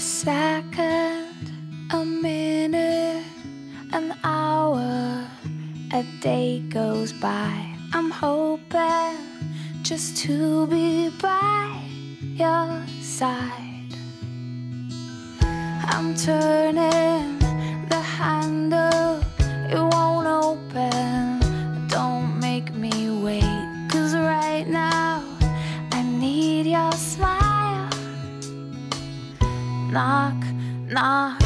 second, a minute, an hour, a day goes by. I'm hoping just to be by your side. I'm turning the handle, it won't open. Don't make me wait, cause right now I need your smile. Knock, knock.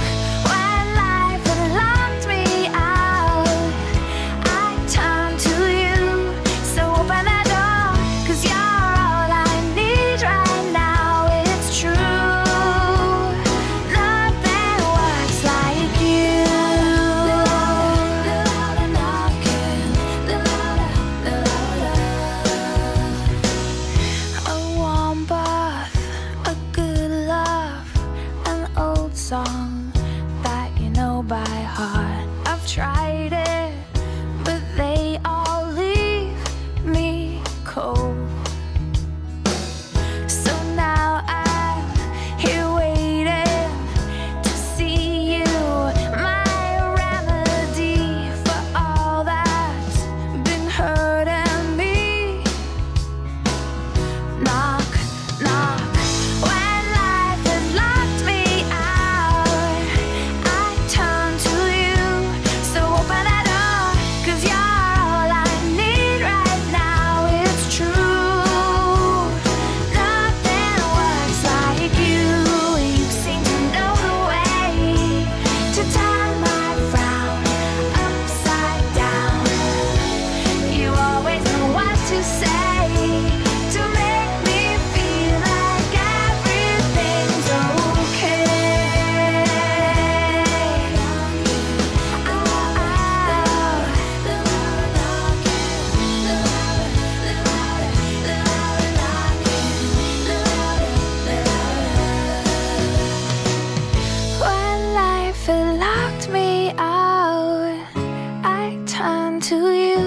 Heart. I've tried to you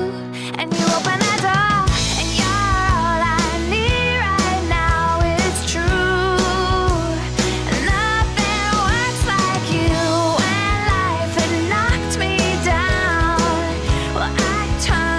and you open the door, and you're all I need right now. It's true. Nothing works like you. When life had knocked me down, well I turn to